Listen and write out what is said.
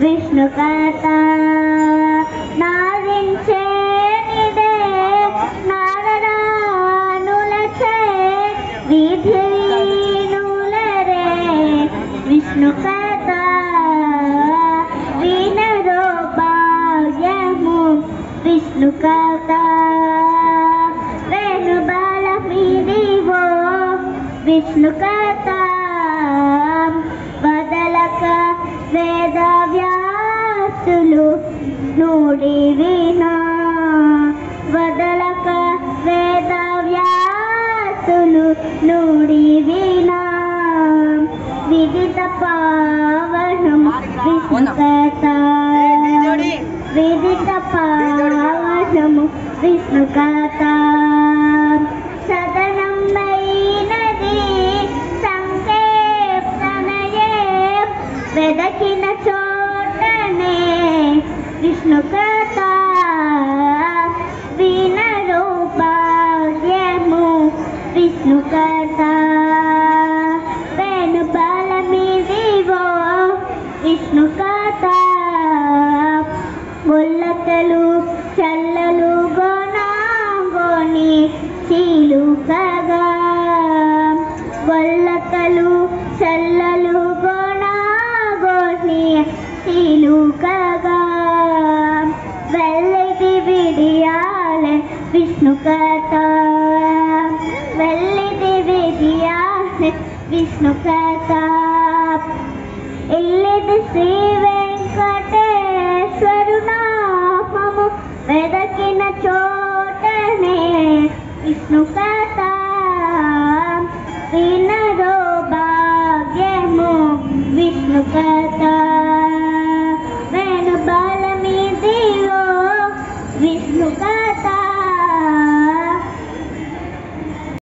విష్ణు కథ నారించే నిదే నారదానులచే విష్ణు కథ వినరో భాగ్యము. విష్ణు కథ వేణుబాల మీదివో. విష్ణు కథ ಕಣ್ಣುಗಳು ನೋಡಿವೆನಾ ವಿದಿತ ಪಾವನಂ ವಿಷ್ಣುಕತ ವಿದಿತ ಪಾವನಂ ವಿಷ್ಣುಕತ ಸದನಂ ಬೆದಕಿನ ಚೋಟನೆ ವಿಷ್ಣುಕತಾ విష్ణు కథ వేణు బలమిదివో విష్ణు కథ ముల్లతలు చల్లలు గోనాగోని చీలుకగా గొల్లతలు చల్లలు గోనాగోని చీలుకగా వెళ్ళిది విడియాలే విష్ణు వెళ్ళి వెళ్ళిది విడియాలే విష్ణు ప్రతాప్. ఇల్లిది శ్రీ వెంకటేశ్వరు నామము వెదకిన చోటనే విష్ణు ప్రతాప్. వినరో భాగ్యము విష్ణు ప్రతాప్. వేణు బలమిదిలో విష్ణు ప్రతాప్.